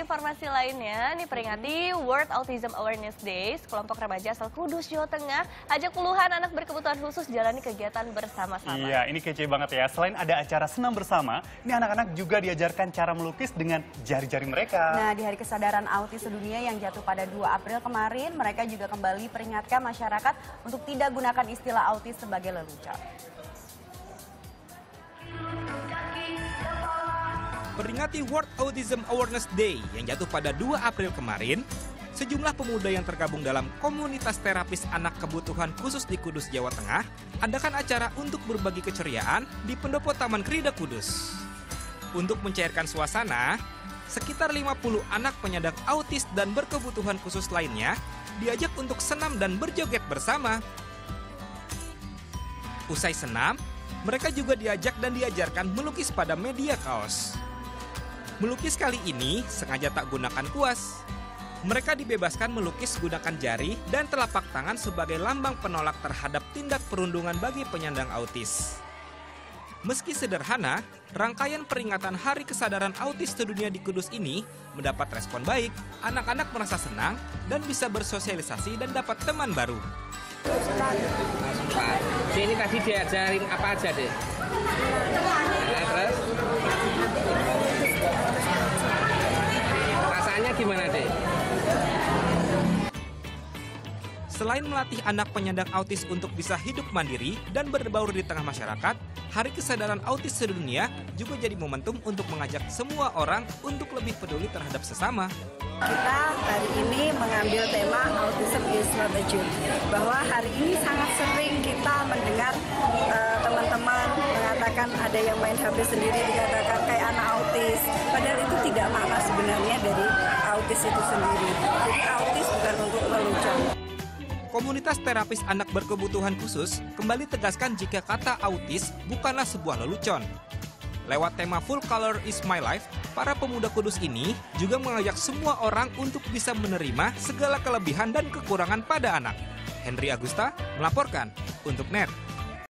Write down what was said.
informasi lainnya, nih peringati World Autism Awareness Day, kelompok remaja asal Kudus, Jawa Tengah, ajak puluhan anak berkebutuhan khusus jalani kegiatan bersama-sama. Iya, ini kece banget ya. Selain ada acara senam bersama, ini anak-anak juga diajarkan cara melukis dengan jari-jari mereka. Nah, di Hari Kesadaran Autis Sedunia yang jatuh pada 2 April kemarin, mereka juga kembali peringatkan masyarakat untuk tidak gunakan istilah autis sebagai lelucon. Peringati World Autism Awareness Day yang jatuh pada 2 April kemarin, sejumlah pemuda yang tergabung dalam komunitas terapis anak kebutuhan khusus di Kudus, Jawa Tengah, adakan acara untuk berbagi keceriaan di pendopo Taman Krida Kudus. Untuk mencairkan suasana, sekitar 50 anak penyandang autis dan berkebutuhan khusus lainnya diajak untuk senam dan berjoget bersama. Usai senam, mereka juga diajak dan diajarkan melukis pada media kaos. Melukis kali ini sengaja tak gunakan kuas. Mereka dibebaskan melukis gunakan jari dan telapak tangan sebagai lambang penolak terhadap tindak perundungan bagi penyandang autis. Meski sederhana, rangkaian peringatan Hari Kesadaran Autis Sedunia di Kudus ini mendapat respon baik. Anak-anak merasa senang dan bisa bersosialisasi dan dapat teman baru. Ini tadi diajarin apa aja deh? Nah, terus? Rasanya gimana deh? Selain melatih anak penyandang autis untuk bisa hidup mandiri dan berbaur di tengah masyarakat, Hari Kesadaran Autis Sedunia juga jadi momentum untuk mengajak semua orang untuk lebih peduli terhadap sesama. Kita hari ini mengambil tema Autism is not a joke. Bahwa hari ini sangat sering kita mendengar eh, teman-teman mengatakan ada yang main HP sendiri dikatakan autis itu sendiri. Jadi autis bukan untuk lelucon. Komunitas terapis anak berkebutuhan khusus kembali tegaskan jika kata autis bukanlah sebuah lelucon. Lewat tema Full Color is My Life, para pemuda kudus ini juga mengajak semua orang untuk bisa menerima segala kelebihan dan kekurangan pada anak. Henry Agusta melaporkan untuk NET.